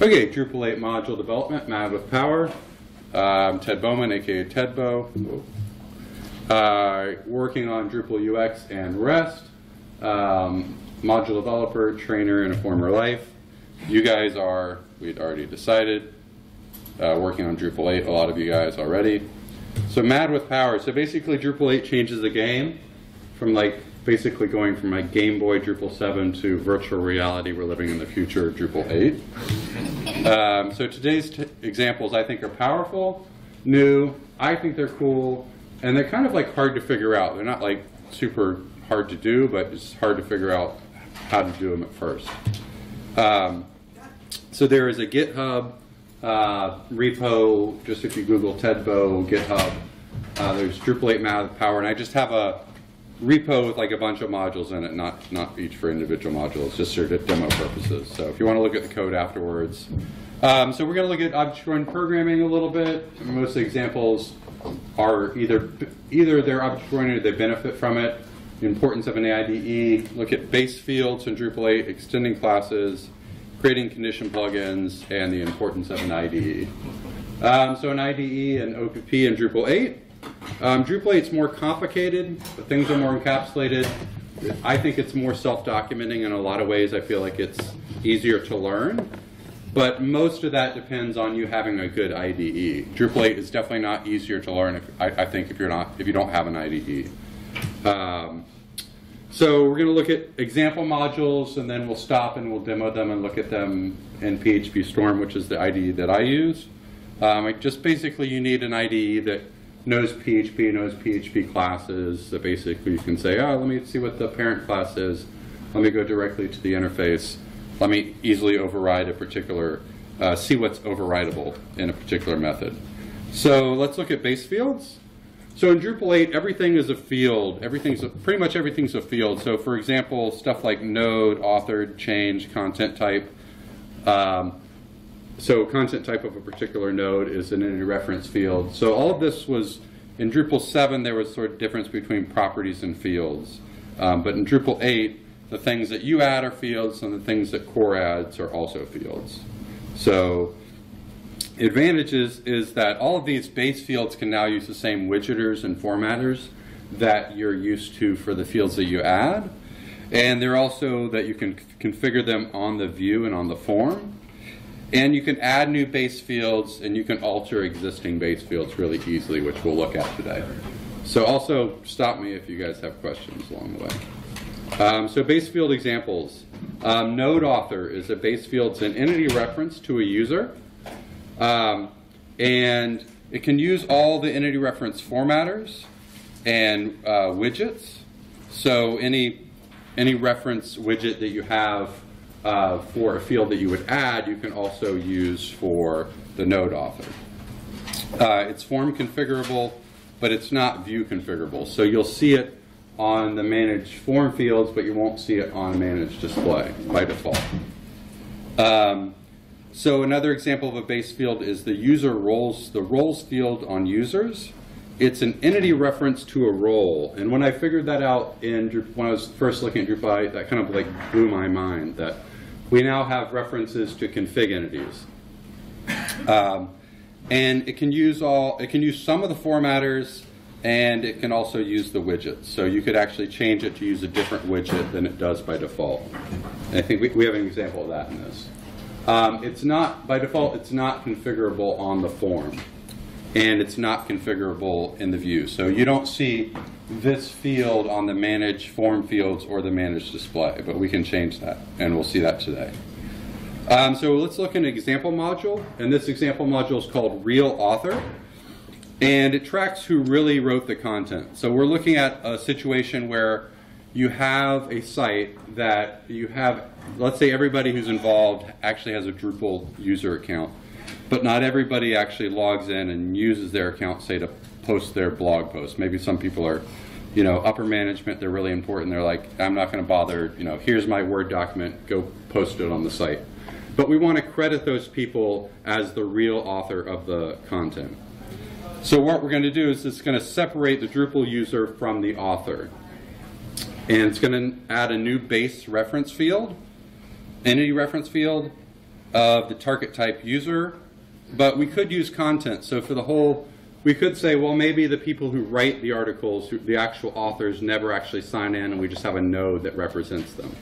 Okay, Drupal 8 module development, Mad with Power. Um, Ted Bowman, aka Ted Bow. Uh, working on Drupal UX and REST. Um, module developer, trainer in a former life. You guys are, we'd already decided, uh, working on Drupal 8, a lot of you guys already. So Mad with Power. So basically Drupal 8 changes the game from like basically going from like Game Boy Drupal 7 to virtual reality. We're living in the future of Drupal 8. Um, so today's examples I think are powerful, new, I think they're cool, and they're kind of like hard to figure out. They're not like super hard to do, but it's hard to figure out how to do them at first. Um, so there is a GitHub uh, repo, just if you Google Tedbow GitHub, uh, there's Drupal 8 Mad Power, and I just have a repo with like a bunch of modules in it, not not each for individual modules, just for demo purposes. So if you want to look at the code afterwards. Um, so we're going to look at object-oriented programming a little bit. Most examples are either either they're object-oriented, they benefit from it, the importance of an IDE, look at base fields in Drupal 8, extending classes, creating condition plugins, and the importance of an IDE. Um, so an IDE and OPP in Drupal 8. Um, Drupal 8 is more complicated, but things are more encapsulated. I think it's more self-documenting in a lot of ways. I feel like it's easier to learn. But most of that depends on you having a good IDE. Drupal 8 is definitely not easier to learn, if, I, I, think, if you're not if you don't have an IDE. Um, so we're going to look at example modules, and then we'll stop and we'll demo them and look at them in PHP Storm, which is the IDE that I use. Um, just basically, you need an IDE that knows PHP, knows PHP classes. So basically, you can say, oh, let me see what the parent class is. Let me go directly to the interface. Let me easily override a particular, uh, see what's overridable in a particular method. So let's look at base fields. So in Drupal 8, everything is a field. Everything's a, pretty much everything's a field. So for example, stuff like node, authored, change, content type. Um, so content type of a particular node is an entity reference field. So all of this was, in Drupal 7, there was sort of difference between properties and fields. Um, but in Drupal 8, the things that you add are fields, and the things that core adds are also fields. So advantages is that all of these base fields can now use the same widgeters and formatters that you're used to for the fields that you add. And they're also that you can configure them on the view and on the form. And you can add new base fields and you can alter existing base fields really easily, which we'll look at today. So also stop me if you guys have questions along the way. Um, so base field examples. Um, node author is a base field, it's an entity reference to a user. Um, and it can use all the entity reference formatters and uh, widgets. So any, any reference widget that you have uh, for a field that you would add, you can also use for the node author. Uh, it's form configurable, but it's not view configurable. So you'll see it on the manage form fields, but you won't see it on manage display by default. Um, so another example of a base field is the user roles, the roles field on users. It's an entity reference to a role. And when I figured that out in when I was first looking at Drupal, that kind of like blew my mind that we now have references to config entities. Um, and it can use all, it can use some of the formatters and it can also use the widgets. So you could actually change it to use a different widget than it does by default. And I think we, we have an example of that in this. Um, it's not, by default, it's not configurable on the form. And it's not configurable in the view. So you don't see this field on the manage form fields or the manage display, but we can change that, and we'll see that today. Um, so let's look at an example module, and this example module is called Real Author, and it tracks who really wrote the content. So we're looking at a situation where you have a site that you have, let's say everybody who's involved actually has a Drupal user account, but not everybody actually logs in and uses their account, say, to post their blog post. Maybe some people are, you know, upper management, they're really important. They're like, I'm not going to bother, you know, here's my Word document, go post it on the site. But we want to credit those people as the real author of the content. So what we're going to do is it's going to separate the Drupal user from the author. And it's going to add a new base reference field, entity reference field, of the target type user, but we could use content. So for the whole, we could say, well, maybe the people who write the articles, who- the actual authors, never actually sign in, and we just have a node that represents them.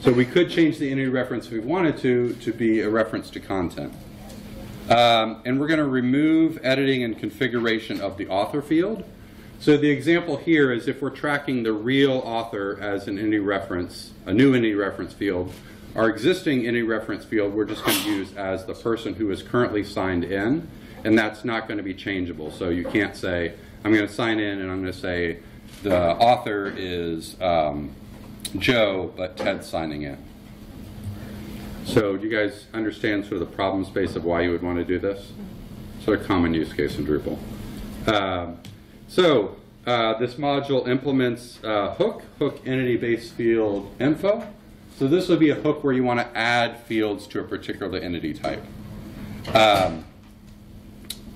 So we could change the entity reference if we wanted to, to be a reference to content. Um, and we're going to remove editing and configuration of the author field. So the example here is if we're tracking the real author as an entity reference, a new entity reference field, our existing entity reference field we're just going to use as the person who is currently signed in, and that's not going to be changeable. So you can't say, I'm going to sign in and I'm going to say the author is um, Joe, but Ted's signing in. So do you guys understand sort of the problem space of why you would want to do this? Sort of common use case in Drupal. Um, so uh, this module implements uh, hook, hook entity base field info. So this would be a hook where you want to add fields to a particular entity type. Um,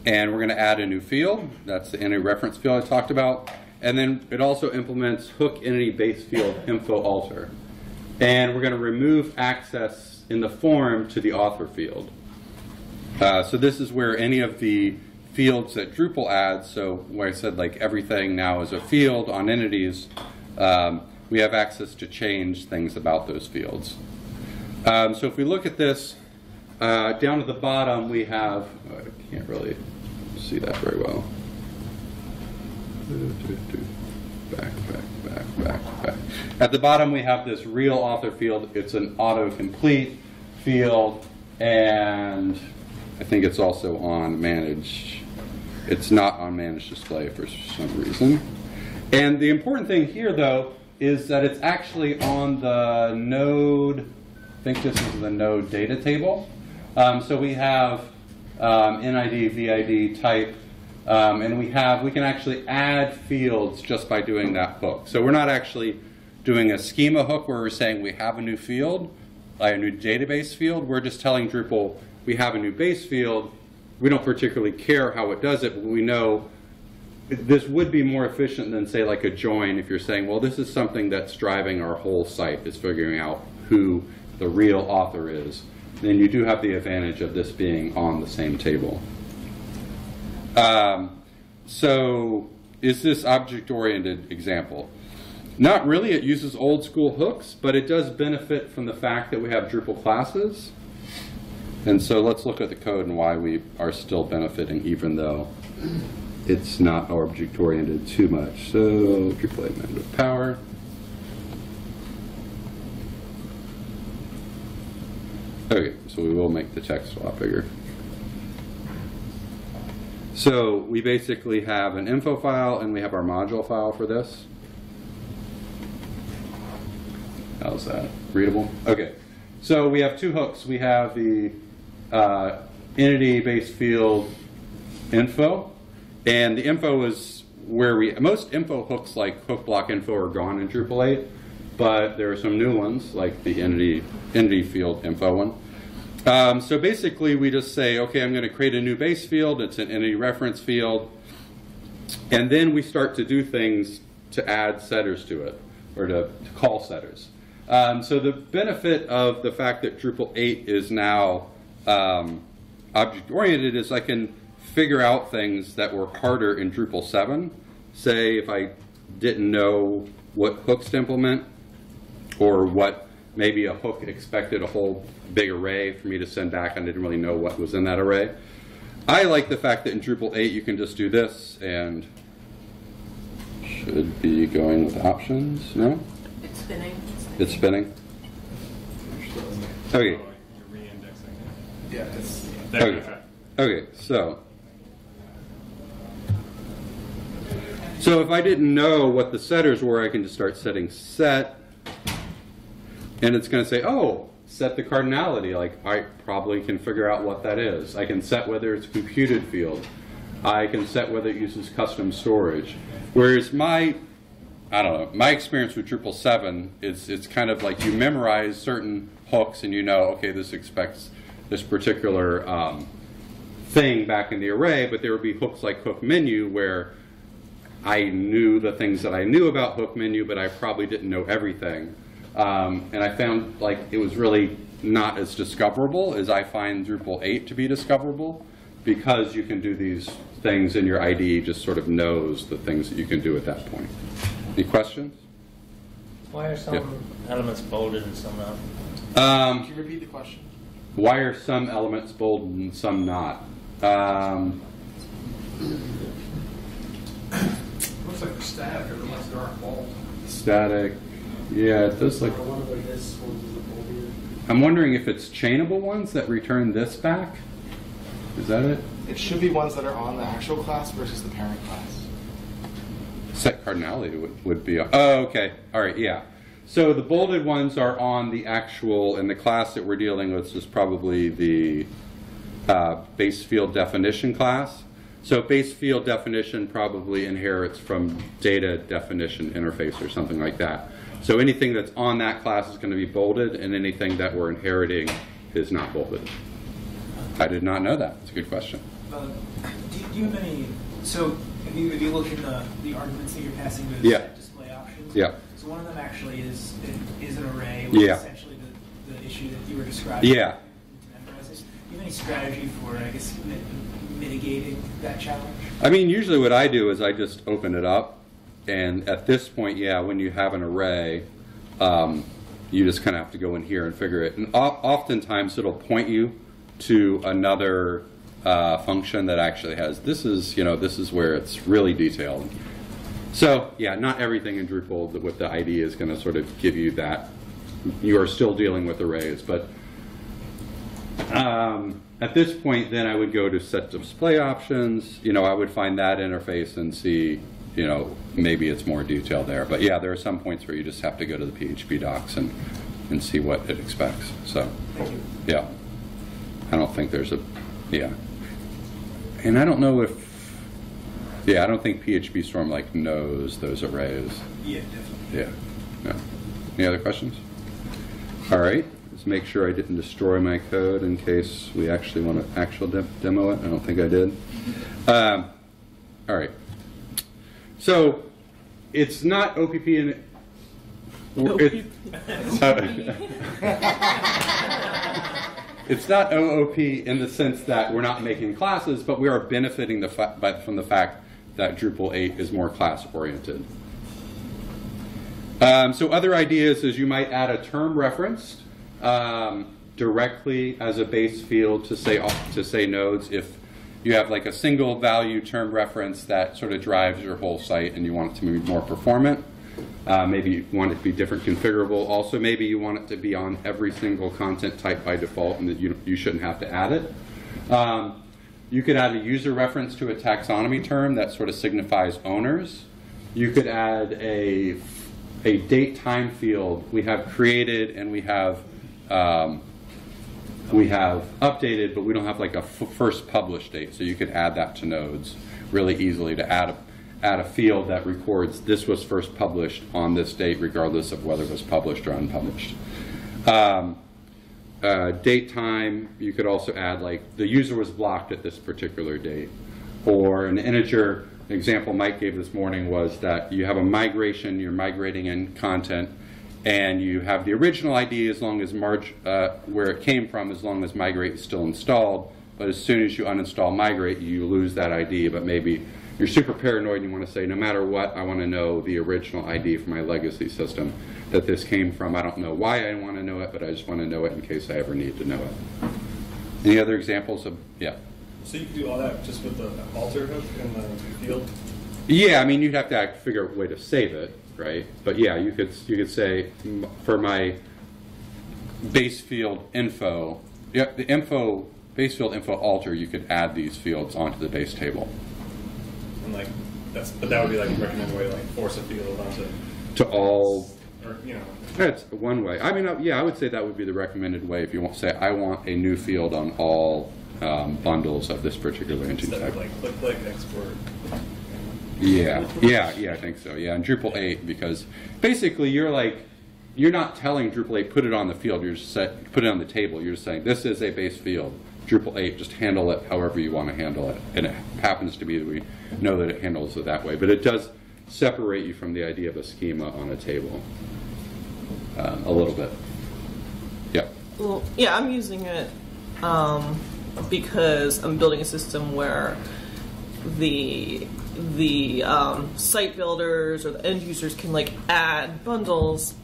and we're going to add a new field. That's the entity reference field I talked about. And then it also implements hook entity base field info alter. And we're going to remove access in the form to the author field. Uh, so this is where any of the fields that Drupal adds, so where I said like everything now is a field on entities, um, we have access to change things about those fields. Um, so if we look at this, uh, down at the bottom we have, oh, I can't really see that very well. Back, back, back, back, back. At the bottom we have this real author field. It's an autocomplete field and I think it's also on manage. It's not on manage display for some reason. And the important thing here though is that it's actually on the node, I think this is the node data table. Um, so we have um, NID, VID, type, um, and we have, we can actually add fields just by doing that hook. So we're not actually doing a schema hook where we're saying we have a new field, like a new database field. We're just telling Drupal we have a new base field. We don't particularly care how it does it, but we know this would be more efficient than say like a join if you're saying, well, this is something that's driving our whole site is figuring out who the real author is. Then you do have the advantage of this being on the same table. Um, so is this object-oriented example? Not really, it uses old school hooks, but it does benefit from the fact that we have Drupal classes. And so let's look at the code and why we are still benefiting even though it's not object-oriented too much. So Drupal 8 with power. Okay, so we will make the text a lot bigger. So we basically have an info file and we have our module file for this. How's that? Readable? Okay. So we have two hooks. We have the uh, entity base field info, and the info is where we, most info hooks like hook block info are gone in Drupal 8, but there are some new ones like the entity, entity field info one. Um, so basically we just say, okay, I'm going to create a new base field. It's an entity reference field. And then we start to do things to add setters to it, or to, to call setters. Um, so the benefit of the fact that Drupal 8 is now um, object-oriented is I can figure out things that were harder in Drupal 7. Say if I didn't know what hooks to implement, or what maybe a hook expected a whole big array for me to send back, and I didn't really know what was in that array. I like the fact that in Drupal 8 you can just do this and should be going with options, no? It's spinning. It's spinning? Okay, You're re-indexing it. Yeah, it's, Okay. okay. okay, so. So if I didn't know what the setters were, I can just start setting set. And it's going to say, oh, set the cardinality. Like, I probably can figure out what that is. I can set whether it's a computed field. I can set whether it uses custom storage. Whereas my, I don't know, my experience with Drupal 7 is it's kind of like you memorize certain hooks and you know, okay, this expects this particular um, thing back in the array, but there would be hooks like hook menu where I knew the things that I knew about hook menu, but I probably didn't know everything. Um, and I found like it was really not as discoverable as I find Drupal 8 to be discoverable because you can do these things and your IDE just sort of knows the things that you can do at that point. Any questions? Why are some Yep. elements bolded and some not? Um, Can you repeat the question? why are some elements bold and some not? Um, Looks like they're static, or the ones that aren't static, yeah, it does look. One of them is, one of them bold. I'm wondering if it's chainable ones that return this back? Is that it? It should be ones that are on the actual class versus the parent class. Set cardinality would, would be, oh, okay, all right, yeah. So the bolded ones are on the actual, and the class that we're dealing with is probably the uh, base field definition class. So base field definition probably inherits from data definition interface or something like that. So anything that's on that class is going to be bolded, and anything that we're inheriting is not bolded. I did not know that. It's a good question. Uh, Do you- do you have any, so if you, if you look in the, the arguments that you're passing to Yeah. display options? Yeah. So one of them actually is, is an array, which Yeah. is essentially the, the issue that you were describing. Yeah. Do you have any strategy for, I guess, mitigating that challenge? I mean, usually what I do is I just open it up, and at this point, yeah, when you have an array, um, you just kind of have to go in here and figure it. And oftentimes, it'll point you to another uh, function that actually has this is you know this is where it's really detailed. So yeah, not everything in Drupal with the IDE is going to sort of give you that. You are still dealing with arrays, but um, at this point, then I would go to set display options. You know, I would find that interface and see, you know, maybe it's more detailed there. But yeah, there are some points where you just have to go to the PHP docs and, and see what it expects. So, yeah. I don't think there's a, yeah. And I don't know if, yeah, I don't think PHP Storm like knows those arrays. Yeah, definitely. Yeah. No. Any other questions? All right. Let's make sure I didn't destroy my code in case we actually want to actual de- demo it. I don't think I did. Um, all right. So it's not OPP in. It, it's not OOP in the sense that we're not making classes, but we are benefiting the from the fact that Drupal 8 is more class oriented. Um, so other ideas is you might add a term referenced um, directly as a base field to say to say nodes if you have like a single value term reference that sort of drives your whole site and you want it to be more performant. Uh, maybe you want it to be different configurable. Also, maybe you want it to be on every single content type by default and that you, you shouldn't have to add it. Um, you could add a user reference to a taxonomy term that sort of signifies owners. You could add a, a date time field. We have created and we have um, we have updated, but we don't have like a first published date. So you could add that to nodes really easily to add a, add a field that records this was first published on this date, regardless of whether it was published or unpublished. Um, uh, date time, you could also add like the user was blocked at this particular date. Or an integer example Mike gave this morning was that you have a migration, you're migrating in content, and you have the original ID as long as marg, uh, where it came from, as long as migrate is still installed. But as soon as you uninstall migrate, you lose that ID. But maybe you're super paranoid and you want to say, no matter what, I want to know the original ID for my legacy system that this came from. I don't know why I want to know it, but I just want to know it in case I ever need to know it. Any other examples of, yeah? So you can do all that just with the alter hook and the field? Yeah, I mean, you'd have to figure out a way to save it, right? But yeah, you could you could say for my base field info, yeah, the info base field info alter, you could add these fields onto the base table And like, that's, but that would be like a recommended way to like force a field onto, to all. or, you know, That's one way. I mean, uh, yeah, I would say that would be the recommended way if you want to say I want a new field on all um, bundles of this particular entity instead type. of like click, click, export. Yeah, yeah, yeah, I think so. Yeah, and Drupal 8 because basically you're like you're not telling Drupal 8 put it on the field. You're just set, put it on the table. You're just saying this is a base field. Drupal 8 just handle it however you want to handle it, and it happens to be that we know that it handles it that way. But it does separate you from the idea of a schema on a table um, a little bit. Yeah. Well, yeah, I'm using it um, because I'm building a system where the the um, site builders or the end users can like add bundles,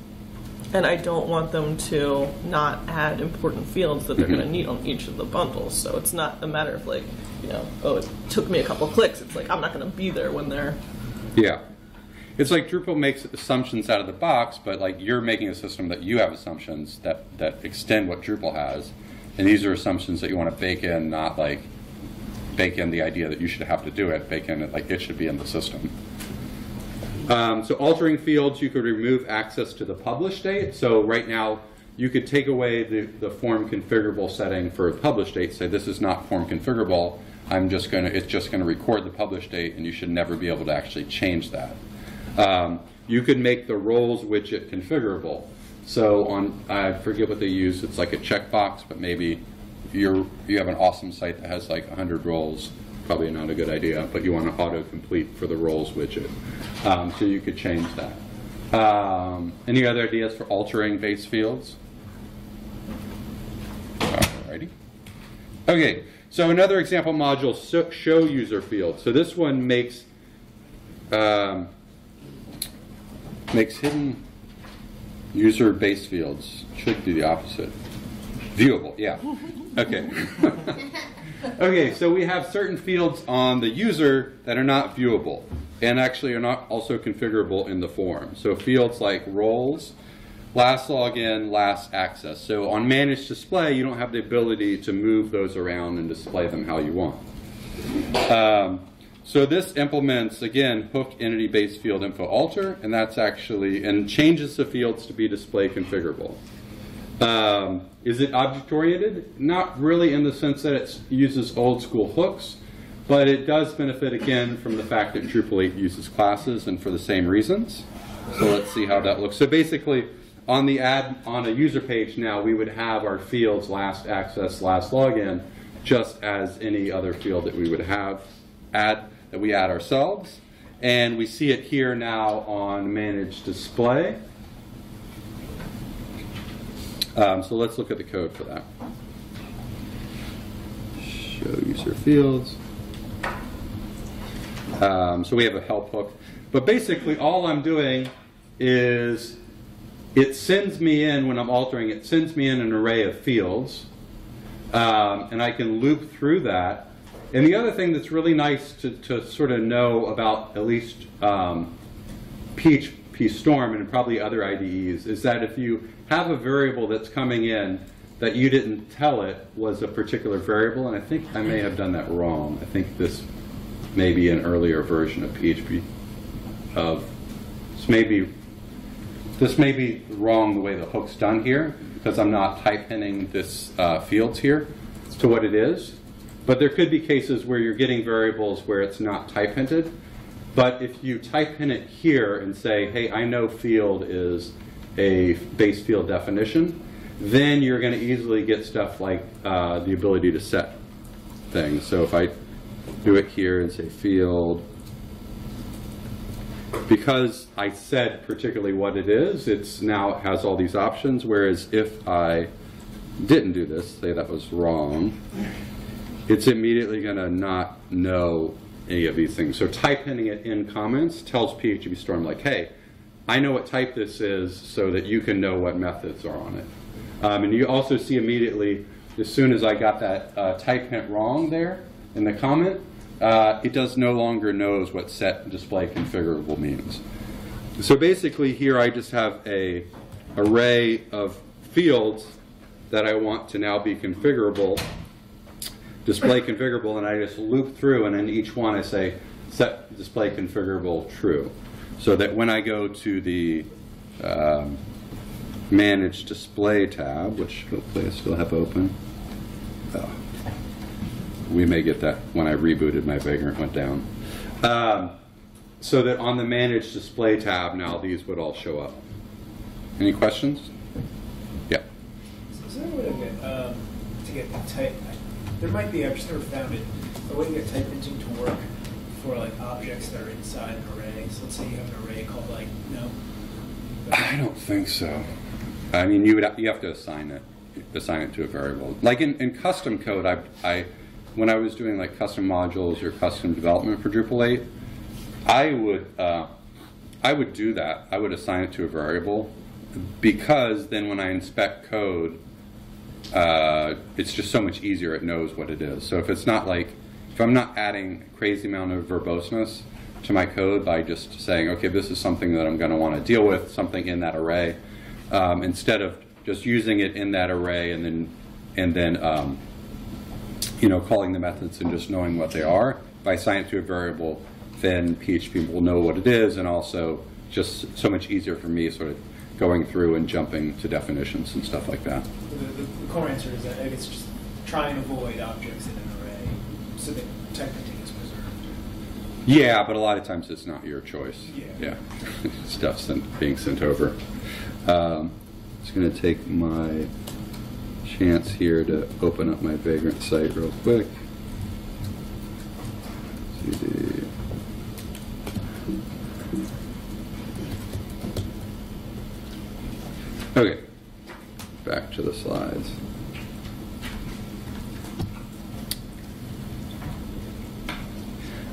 and I don't want them to not add important fields that they're going to need on each of the bundles. So it's not a matter of like, you know, oh, it took me a couple clicks. It's like I'm not going to be there when they're Yeah. It's like Drupal makes assumptions out of the box, but like you're making a system that you have assumptions that, that extend what Drupal has. And these are assumptions that you want to bake in, not like bake in the idea that you should have to do it, bake in it like it should be in the system. Um, so altering fields, you could remove access to the publish date. So right now, you could take away the, the form configurable setting for publish date, say this is not form configurable. I'm just gonna, it's just gonna record the publish date and you should never be able to actually change that. Um, you could make the roles widget configurable. So on, I forget what they use, it's like a checkbox, but maybe you're, you have an awesome site that has like 100 roles, probably not a good idea, but you want to autocomplete for the roles widget. Um, so you could change that. Um, any other ideas for altering base fields? Alrighty. Okay, so another example module, so- show user field. So this one makes um, makes hidden user base fields. Should be the opposite. Viewable, yeah. Okay. okay, so we have certain fields on the user that are not viewable and actually are not also configurable in the form. So fields like roles, last login, last access. So on managed display, you don't have the ability to move those around and display them how you want. Um, so this implements, again, hook entity base field info alter, and that's actually, and changes the fields to be display configurable. Um, is it object oriented? Not really in the sense that it uses old school hooks, but it does benefit again from the fact that Drupal 8 uses classes and for the same reasons. So let's see how that looks. So basically, on the ad on a user page now, we would have our fields last access, last login, just as any other field that we would have add that we add ourselves. And we see it here now on manage display. Um, so let's look at the code for that. Show user fields. Um, so we have a help hook. But basically, all I'm doing is it sends me in, when I'm altering, it sends me in an array of fields. Um, and I can loop through that. And the other thing that's really nice to, to sort of know about at least um, PHP Storm and probably other IDEs is that if you have a variable that's coming in that you didn't tell it was a particular variable, and I think I may have done that wrong. I think this may be an earlier version of PHP of this may be this may be wrong the way the hook's done here because I'm not type hinting this uh, fields here to what it is. But there could be cases where you're getting variables where it's not type hinted. But if you type in it here and say, hey, I know field is a base field definition, then you're going to easily get stuff like uh, the ability to set things. So if I do it here and say field, because I said particularly what it is, it's now it has all these options, whereas if I didn't do this, say that was wrong, it's immediately going to not know any of these things. So type hinting it in comments tells PHP Storm like, hey, I know what type this is so that you can know what methods are on it. Um, and you also see immediately, as soon as I got that uh, type hint wrong there in the comment, uh, it does no longer knows what set display configurable means. So basically here I just have a array of fields that I want to now be configurable, display configurable, and I just loop through and in each one I say set display configurable true. So that when I go to the um, manage display tab, which hopefully I still have open, oh, we may get that when I rebooted my Vagrant went down. Um, so that on the manage display tab now these would all show up. Any questions? Yeah. Is there a way to get, um, to get the type, there might be, I've just never found it, a way to get type hinting to work for like objects that are inside an array. So let's say you have an array called like, no. I don't think so. I mean, you would you have to assign it. assign it to a variable. Like in, in custom code, I, I, when I was doing like custom modules or custom development for Drupal 8, I would, uh, I would do that. I would assign it to a variable because then when I inspect code, uh, it's just so much easier. It knows what it is. So if it's not like, if I'm not adding a crazy amount of verboseness to my code by just saying, okay, this is something that I'm going to want to deal with, something in that array, um, instead of just using it in that array and then, and then, um, you know, calling the methods and just knowing what they are. If I assign it to a variable, then PHP will know what it is, and also just so much easier for me sort of going through and jumping to definitions and stuff like that. The, the, the core answer is that it's just try and avoid objects array so that type is preserved. Yeah, but a lot of times it's not your choice. Yeah. Stuff sent, being sent over. Um, just going to take my chance here to open up my Vagrant site real quick. CD. Okay, back to the slides.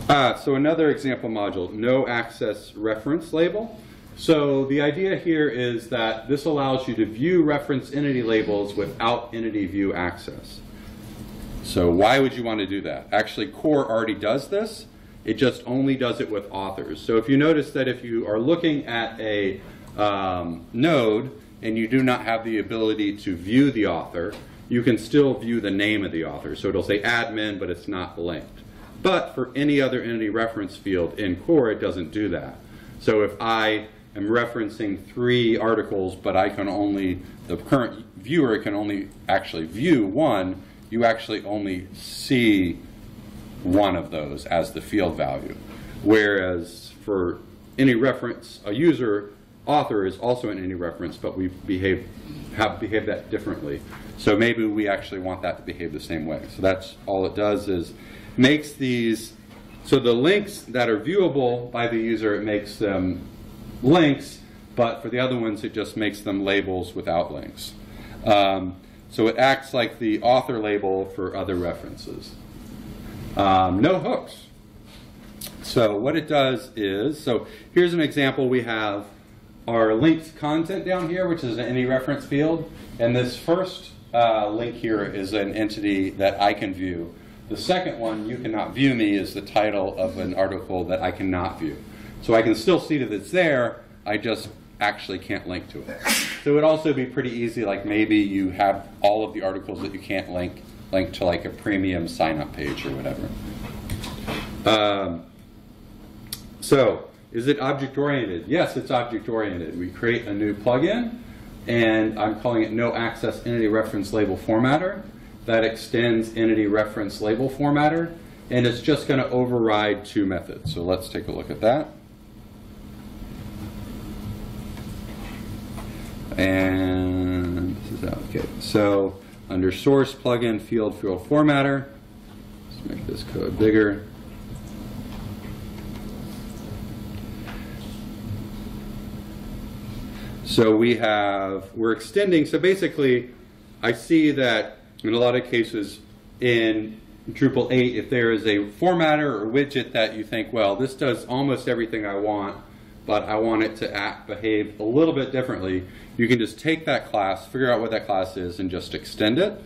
Ah, so another example module, no access reference label. So the idea here is that this allows you to view reference entity labels without entity view access. So why would you want to do that? Actually, Core already does this. It just only does it with authors. So if you notice that if you are looking at a um, node and you do not have the ability to view the author, you can still view the name of the author. So it'll say admin, but it's not linked. But for any other entity reference field in Core, it doesn't do that. So if I am referencing three articles, but I can only, the current viewer can only actually view one, you actually only see one of those as the field value. Whereas for entity reference, a user author is also in entity reference, but we behave have behaved that differently. So maybe we actually want that to behave the same way. So that's all it does is makes these so the links that are viewable by the user it makes them links, but for the other ones it just makes them labels without links. Um, so it acts like the author label for other references. Um, no hooks. So what it does is, so here's an example. We have our linked content down here, which is entity reference field. And this first uh, link here is an entity that I can view. The second one, you cannot view me, is the title of an article that I cannot view. So I can still see that it's there, I just actually can't link to it. So it would also be pretty easy, like maybe you have all of the articles that you can't link, link to like a premium sign up page or whatever. Um, so, is it object oriented? Yes, it's object oriented. We create a new plugin, and I'm calling it No Access Entity Reference Label Formatter. That extends Entity Reference Label Formatter, and it's just going to override two methods. So let's take a look at that. And this is out. Okay, so under Source Plugin Field Field Formatter, let's make this code bigger. So we have, we're extending, so basically, I see that in a lot of cases in Drupal 8, if there is a formatter or widget that you think, well, this does almost everything I want, but I want it to act, behave a little bit differently, you can just take that class, figure out what that class is, and just extend it.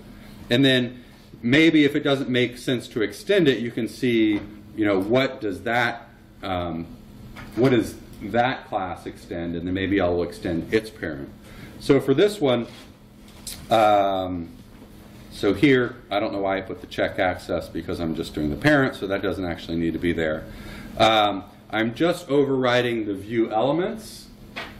And then maybe if it doesn't make sense to extend it, you can see, you know, what does that, um, what does that class extend, and then maybe I'll extend its parent. So for this one, um, so here, I don't know why I put the check access because I'm just doing the parent, so that doesn't actually need to be there. Um, I'm just overriding the view elements.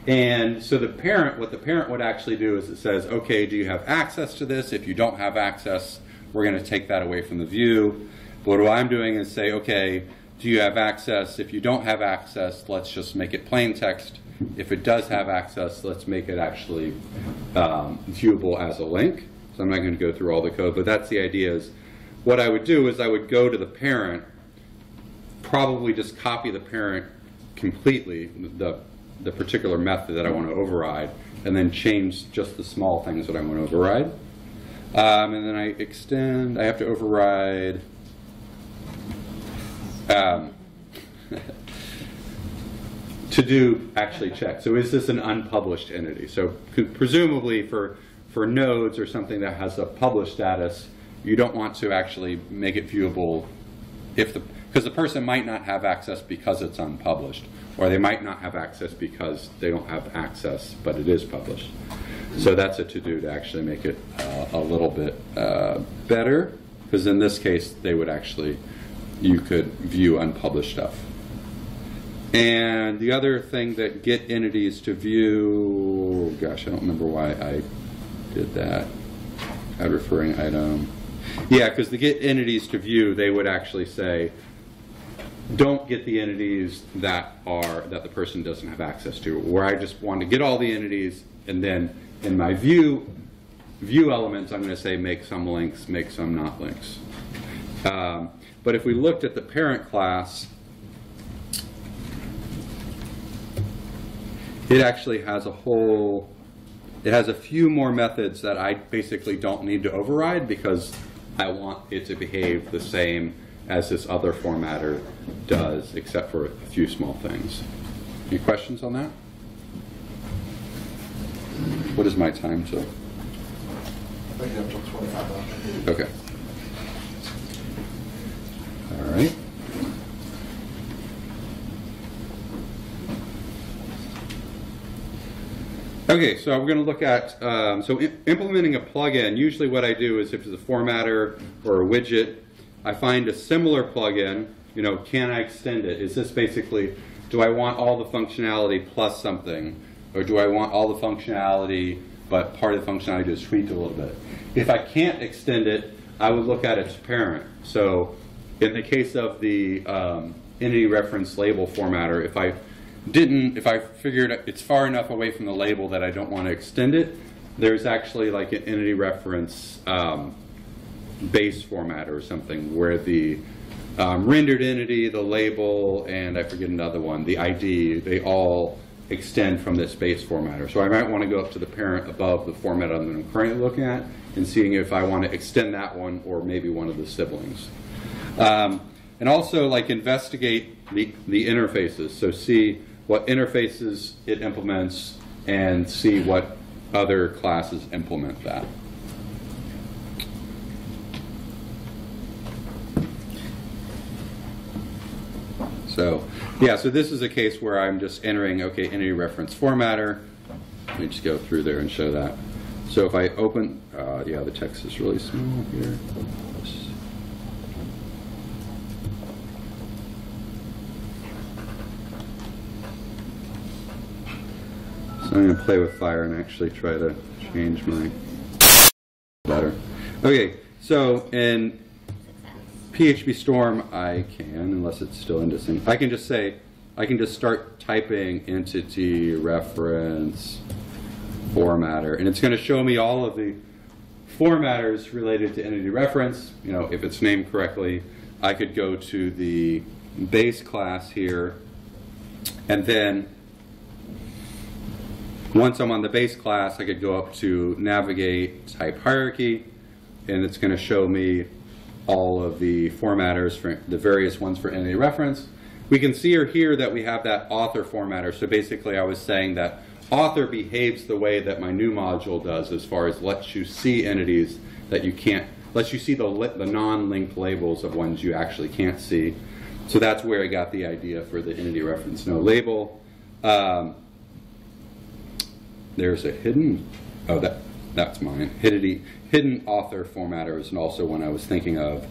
And so the parent, what the parent would actually do is it says, okay, do you have access to this? If you don't have access, we're going to take that away from the view. But what I'm doing is say, okay, do you have access? If you don't have access, let's just make it plain text. If it does have access, let's make it actually um, viewable as a link. So I'm not going to go through all the code, but that's the idea is what I would do is I would go to the parent, probably just copy the parent completely, the, the particular method that I want to override, and then change just the small things that I want to override. Um, and then I extend, I have to override. Um, to do actually check. So is this an unpublished entity? So presumably for, for nodes or something that has a published status, you don't want to actually make it viewable if the, because the person might not have access because it's unpublished, or they might not have access because they don't have access, but it is published. So that's a to-do to actually make it uh, a little bit uh, better, because in this case, they would actually, you could view unpublished stuff. And the other thing that get entities to view, gosh, I don't remember why I did that. Add referring item. Yeah, because the get entities to view, they would actually say, don't get the entities that are, that the person doesn't have access to, where I just want to get all the entities, and then in my view, view elements, I'm going to say make some links, make some not links. Um, but if we looked at the parent class, it actually has a whole, it has a few more methods that I basically don't need to override because I want it to behave the same as this other formatter does, except for a few small things. Any questions on that? What is my time till? I think you have twenty-five. Okay. All right. Okay, so we're going to look at, um, so implementing a plugin, usually what I do is if it's a formatter or a widget, I find a similar plugin, you know, can I extend it? Is this basically, do I want all the functionality plus something? Or do I want all the functionality, but part of the functionality just tweaked a little bit? If I can't extend it, I would look at its parent. So in the case of the um, entity reference label formatter, if I didn't, if I figured it's far enough away from the label that I don't want to extend it, there's actually like an entity reference um, base format or something where the um, rendered entity, the label, and I forget another one, the ID, they all extend from this base formatter. So I might want to go up to the parent above the format that I'm currently looking at and seeing if I want to extend that one or maybe one of the siblings. Um, and also like investigate the, the interfaces. So see what interfaces it implements and see what other classes implement that. So, yeah, so this is a case where I'm just entering, okay, entity reference formatter. Let me just go through there and show that. So if I open, uh, yeah, the text is really small here. So I'm going to play with fire and actually try to change my better. Okay, so in PHP Storm, I can, unless it's still in indexing, I can just say, I can just start typing entity reference formatter, and it's going to show me all of the formatters related to entity reference. You know, if it's named correctly, I could go to the base class here, and then once I'm on the base class, I could go up to navigate type hierarchy, and it's going to show me all of the formatters for the various ones for entity reference. We can see or here that we have that author formatter. So basically I was saying that author behaves the way that my new module does as far as lets you see entities that you can't, lets you see the, the non-linked labels of ones you actually can't see. So that's where I got the idea for the entity reference no label. Um, there's a hidden, oh, that, that's mine. Hidden, hidden author formatter is also one I was thinking of.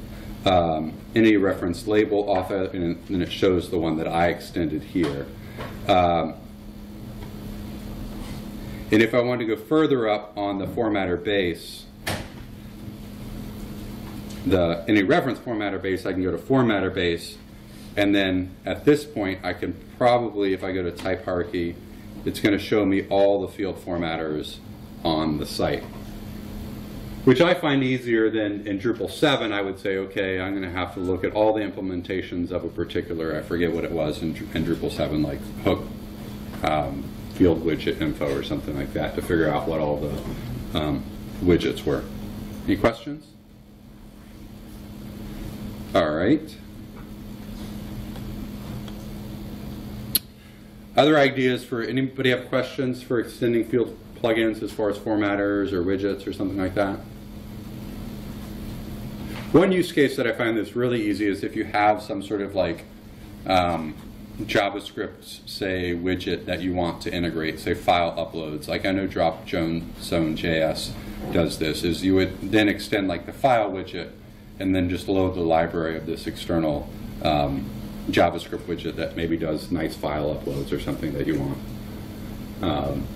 Um, entity reference label author, and then it shows the one that I extended here. Um, and if I want to go further up on the formatter base, the entity reference formatter base, I can go to formatter base, and then at this point, I can probably, if I go to type hierarchy, it's going to show me all the field formatters on the site. Which I find easier than in Drupal 7, I would say, okay, I'm going to have to look at all the implementations of a particular, I forget what it was in, in Drupal 7, like hook um, field widget info or something like that to figure out what all the um, widgets were. Any questions? All right. Other ideas for, anybody have questions for extending field plugins as far as formatters or widgets or something like that? One use case that I find that's really easy is if you have some sort of like um, JavaScript, say, widget that you want to integrate, say file uploads. Like I know Drop Zone JS does this, is you would then extend like the file widget and then just load the library of this external um, JavaScript widget that maybe does nice file uploads or something that you want. Um,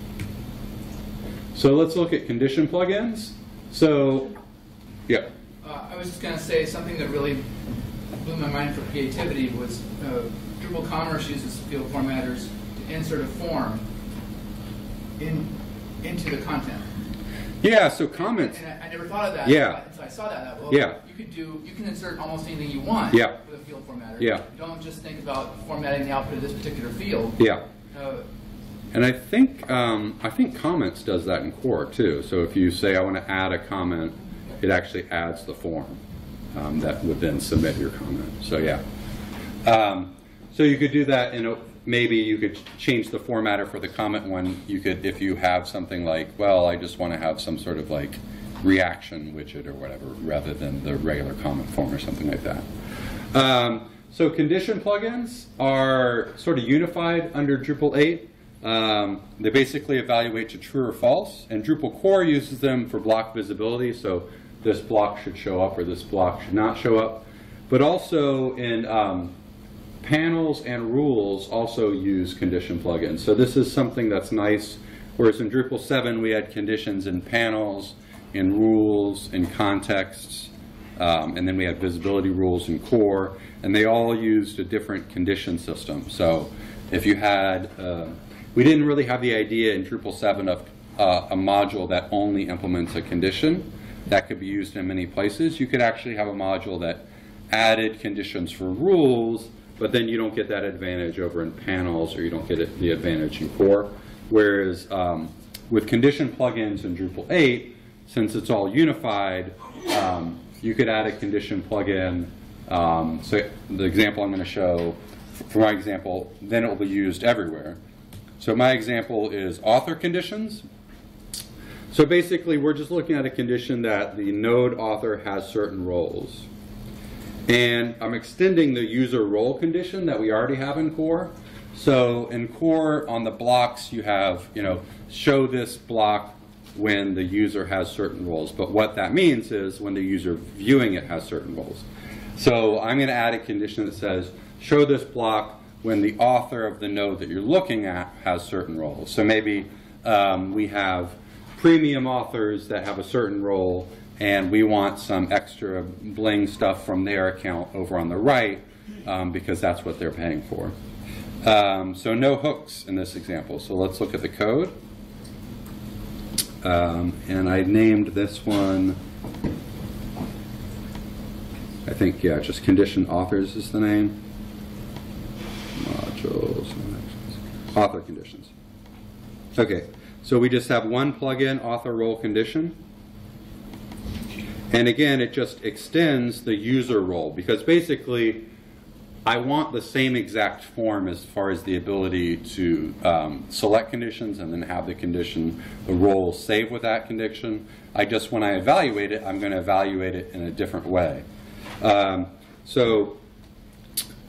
so let's look at condition plugins. So, yeah. Uh, I was just going to say something that really blew my mind for creativity was uh, Drupal Commerce uses field formatters to insert a form in into the content. Yeah, so comments. And I, I never thought of that. Yeah. So I saw that. Well, Yeah. You could do. You can insert almost anything you want. Yeah. With a field formatter. Yeah. Don't just think about formatting the output of this particular field. Yeah. Uh, And I think um, I think comments does that in core too. So if you say I want to add a comment, it actually adds the form um, that would then submit your comment. So yeah. Um, so you could do that in a, maybe you could change the formatter for the comment one. You could if you have something like, well, I just want to have some sort of like reaction widget or whatever, rather than the regular comment form or something like that. Um, so condition plugins are sort of unified under Drupal 8. Um, they basically evaluate to true or false, and Drupal core uses them for block visibility. So this block should show up or this block should not show up. But also in um, panels and rules also use condition plugins. So this is something that's nice. Whereas in Drupal 7 we had conditions in panels, in rules, in contexts, um, and then we had visibility rules in core, and they all used a different condition system. So if you had, uh, we didn't really have the idea in Drupal 7 of uh, a module that only implements a condition that could be used in many places. You could actually have a module that added conditions for rules, but then you don't get that advantage over in panels, or you don't get the advantage in core. Whereas um, with condition plugins in Drupal 8, since it's all unified, um, you could add a condition plugin. Um, so the example I'm going to show, for my example, then it will be used everywhere. So my example is author conditions. So basically, we're just looking at a condition that the node author has certain roles. And I'm extending the user role condition that we already have in core. So in core, on the blocks, you have, you know, show this block when the user has certain roles. But what that means is when the user viewing it has certain roles. So I'm going to add a condition that says, show this block when the author of the node that you're looking at has certain roles. So maybe um, we have premium authors that have a certain role, and we want some extra bling stuff from their account over on the right um, because that's what they're paying for. Um, so no hooks in this example. So let's look at the code. Um, and I named this one, I think, yeah, just condition authors is the name. Modules, author conditions. Okay, so we just have one plugin, author role condition. And again, it just extends the user role because basically I want the same exact form as far as the ability to um, select conditions and then have the condition, the role save with that condition. I just, when I evaluate it, I'm going to evaluate it in a different way. Um, so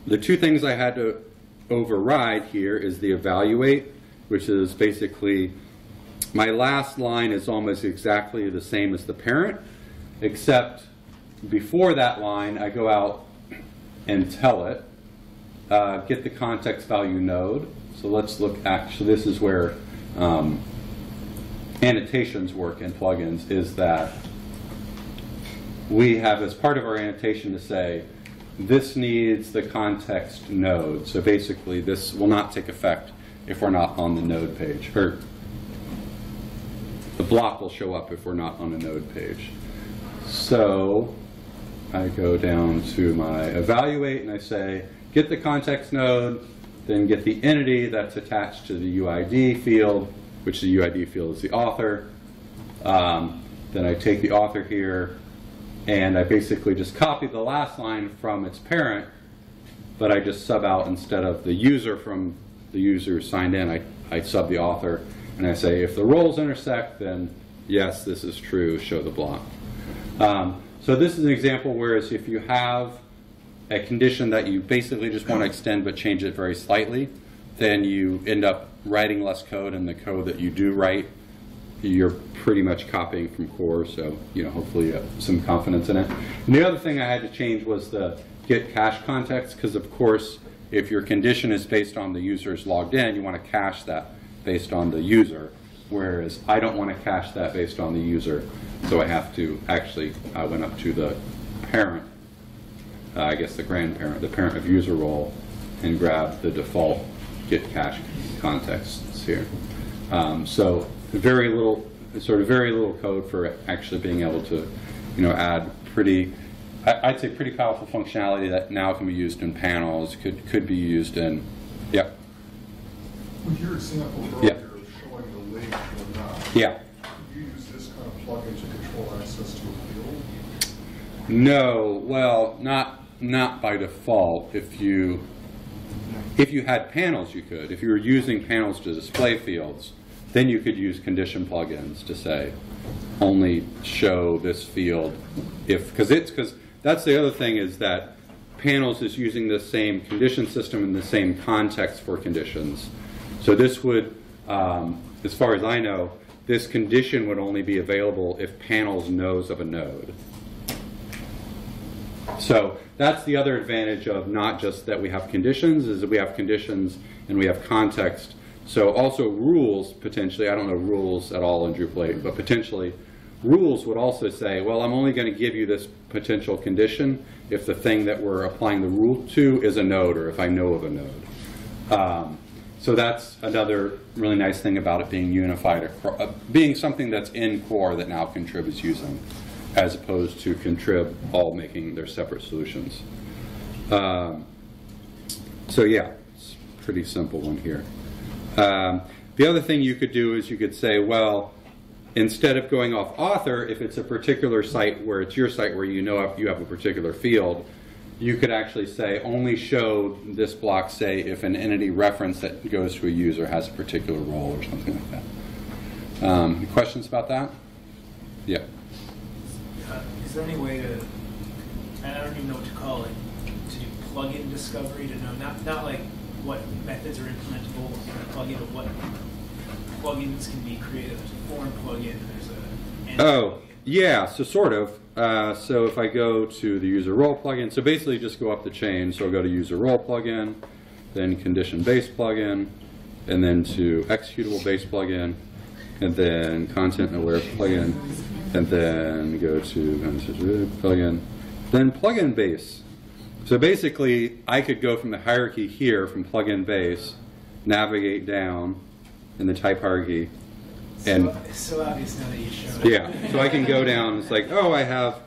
the two things I had to override here is the evaluate, which is basically my last line is almost exactly the same as the parent, except before that line, I go out and tell it, uh, get the context value node. So let's look, actually, this is where um, annotations work in plugins, is that we have as part of our annotation to say, this needs the context node. So basically, this will not take effect if we're not on the node page. Or the block will show up if we're not on a node page. So I go down to my evaluate and I say, get the context node, then get the entity that's attached to the UID field, which the UID field is the author. Um, then I take the author here, and I basically just copy the last line from its parent, but I just sub out instead of the user from the user signed in, I, I sub the author, and I say, if the roles intersect, then yes, this is true, show the block. Um, so this is an example whereas if you have a condition that you basically just want to extend but change it very slightly, then you end up writing less code, and the code that you do write, you're pretty much copying from core, so you know hopefully you have some confidence in it. And the other thing I had to change was the get cache context, because of course, if your condition is based on the user's logged in, you want to cache that based on the user, whereas I don't want to cache that based on the user, so I have to actually, I went up to the parent uh, I guess the grandparent, the parent of user role, and grab the default get cache contexts here. Um, so very little, sort of very little code for actually being able to, you know, add pretty, I- I'd say pretty powerful functionality that now can be used in panels, could could be used in, yeah, With your example Yeah. earlier of showing the link yeah. you use this kind of plugin to control access to a field? No, well, not not by default. If you if you had panels, you could. If you were using panels to display fields, then you could use condition plugins to say only show this field if because it's because that's the other thing is that panels is using the same condition system and the same context for conditions. So this would, um, as far as I know, this condition would only be available if panels knows of a node. So that's the other advantage of not just that we have conditions, is that we have conditions and we have context. So also rules, potentially, I don't know rules at all in Drupal 8, but potentially rules would also say, well, I'm only going to give you this potential condition if the thing that we're applying the rule to is a node or if I know of a node. Um, so that's another really nice thing about it being unified, uh, being something that's in core that now Contrib is using, as opposed to Contrib all making their separate solutions. Um, so yeah, it's a pretty simple one here. Um, the other thing you could do is you could say, well, instead of going off author, if it's a particular site where it's your site where you know you have a particular field, you could actually say only show this block, say, if an entity reference that goes to a user has a particular role or something like that. Um, questions about that? Yeah. Uh, Is there any way to, I don't even know what to call it, to plug in discovery to know, not, not like what methods are implementable in a plugin, but what plugins can be created? There's a form plugin, there's a. Oh, plugin. yeah, so sort of. Uh, so if I go to the user role plugin, so basically just go up the chain. So I'll go to user role plugin, then condition based plugin, and then to executable based plugin, and then content aware plugin, and then go to plugin, then plugin base. So basically, I could go from the hierarchy here, from plugin base, navigate down in the type hierarchy, and So, it's so obvious now that you showed it. yeah, so I can go down. It's like, oh, I have,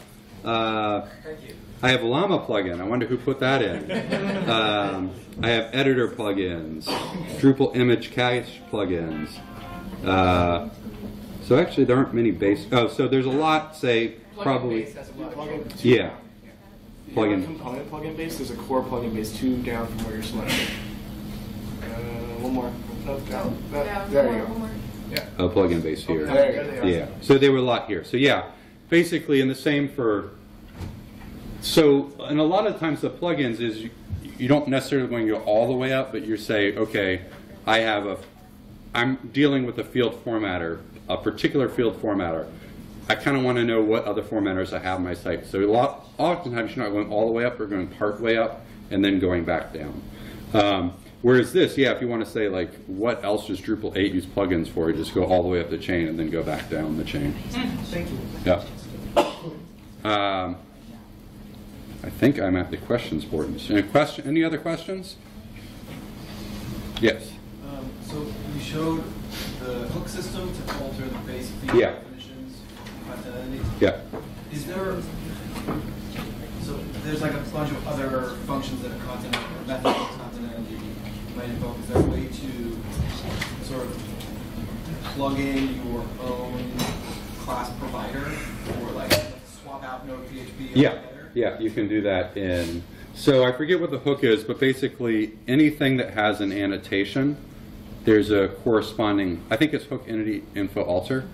uh, Thank you. I have Llama plugin. I wonder who put that in. Um, I have editor plugins, Drupal image cache plugins. Uh, so actually, there aren't many base. Oh, so there's a lot. Say Plugin probably. base has a lot of Plugin. Yeah, Plugin. Plugin. component plugin base. There's a core plugin base two down from where you're selected. Uh, one more. No, down. Yeah, That- there you one go. More. a plugin base here. There you go. Yeah. So they were a lot here. So yeah, basically, and the same for. So, and a lot of times the plugins is you, you don't necessarily going to go all the way up, but you say, okay, I have a, I'm dealing with a field formatter, a particular field formatter. I kind of want to know what other formatters I have on my site. So a lot, oftentimes you're not going all the way up, you're going part way up and then going back down. Um, whereas this, yeah, if you want to say like, what else does Drupal 8 use plugins for? You just go all the way up the chain and then go back down the chain. Thank you. Yeah. Um, I think I'm at the questions board. Any question, any other questions? Yes. Um, so you showed the hook system to alter the base field Yeah. definitions, content. Yeah. Is there, so there's like a bunch of other functions that are content, or method of content entity might invoke. Is there a way to sort of plug in your own class provider or like swap out Node PHP Yeah, altogether? yeah, you can do that in, so I forget what the hook is, but basically anything that has an annotation, there's a corresponding, I think it's hook entity info alter,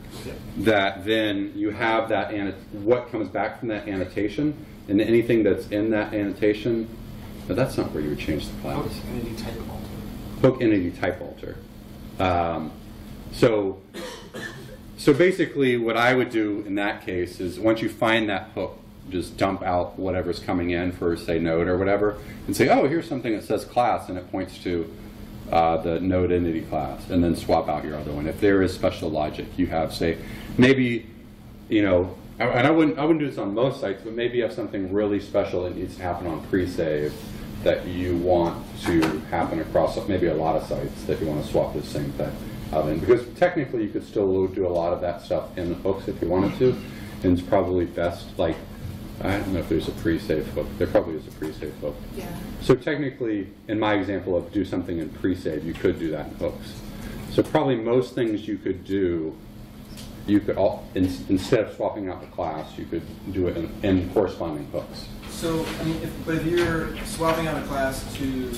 that then you have that, what comes back from that annotation, and anything that's in that annotation, but that's not where you would change the class Hook entity type alter. Hook entity type alter. Um, so, so basically, what I would do in that case is once you find that hook, just dump out whatever's coming in for say node or whatever, and say, oh, here's something that says class, and it points to uh, the node entity class, and then swap out your other one. If there is special logic, you have say maybe, you know, and I wouldn't I wouldn't do this on most sites, but maybe you have something really special that needs to happen on pre-save that you want to happen across maybe a lot of sites that you want to swap the same thing out in. Because technically you could still do a lot of that stuff in the hooks if you wanted to, and it's probably best, like, I don't know if there's a pre-save hook. There probably is a pre-save hook. Yeah. So technically, in my example of do something in pre-save, you could do that in hooks. So probably most things you could do, you could, all, in, instead of swapping out the class, you could do it in, in corresponding hooks. So, I mean, if, but if you're swapping out a class to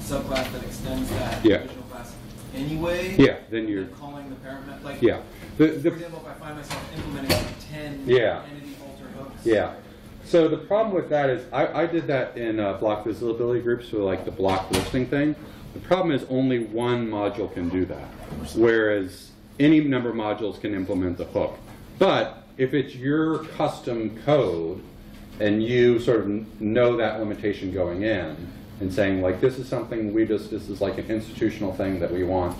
subclass that extends that Yeah. original class anyway, Yeah, then you're, calling the parent method, like, yeah. The, for example, if I find myself implementing like ten Yeah. entity alter hooks. Yeah. So the problem with that is, I, I did that in uh, block visibility groups for like the block listing thing. The problem is only one module can do that, whereas any number of modules can implement the hook. But if it's your custom code and you sort of know that limitation going in and saying like, this is something we just, this is like an institutional thing that we want.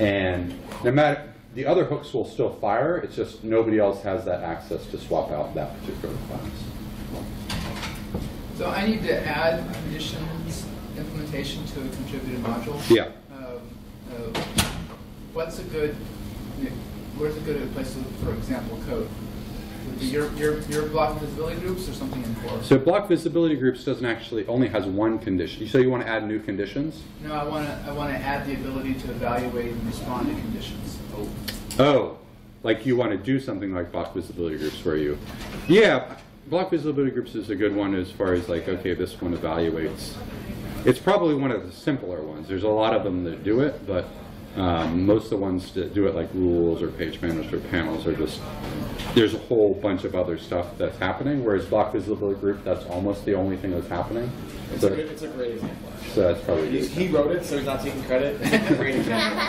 And no matter, the other hooks will still fire, it's just nobody else has that access to swap out that particular class. So I need to add conditions implementation to a contributed module. Yeah. Um, uh, What's a good, where's a good place to look for example code? Your, your, your block visibility groups or something in core? So block visibility groups doesn't actually, only has one condition. So you want to add new conditions? No, I want to, I want to add the ability to evaluate and respond to conditions. Oh, oh like you want to do something like block visibility groups where you, yeah, block visibility groups is a good one as far as like, okay, this one evaluates. It's probably one of the simpler ones. There's a lot of them that do it, but um, most of the ones that do it like rules or page managers or panels are just, there's a whole bunch of other stuff that's happening, whereas block visibility group, that's almost the only thing that's happening. It's a, So good, it's a great example. so that's probably good. he wrote it, so he's not taking credit. Great example.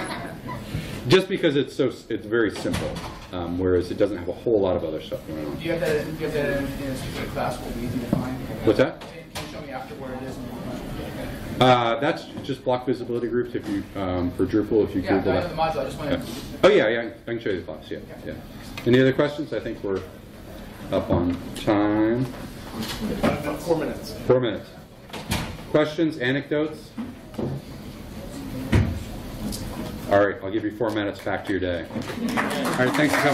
Just because it's so, it's very simple, um, whereas it doesn't have a whole lot of other stuff going on. Do you have that, do you have that in in a specific class will be easy to find? What's that? Can can you show me after where it is? Uh, that's just block visibility groups if you, um, for Drupal, if you Yeah, I Google know the module, I just wanted. Yeah. Oh, yeah, yeah, I can show you the class, yeah, yeah. Any other questions? I think we're up on time. Four minutes. Four minutes. Questions, anecdotes? All right, I'll give you four minutes back to your day. All right, thanks for coming.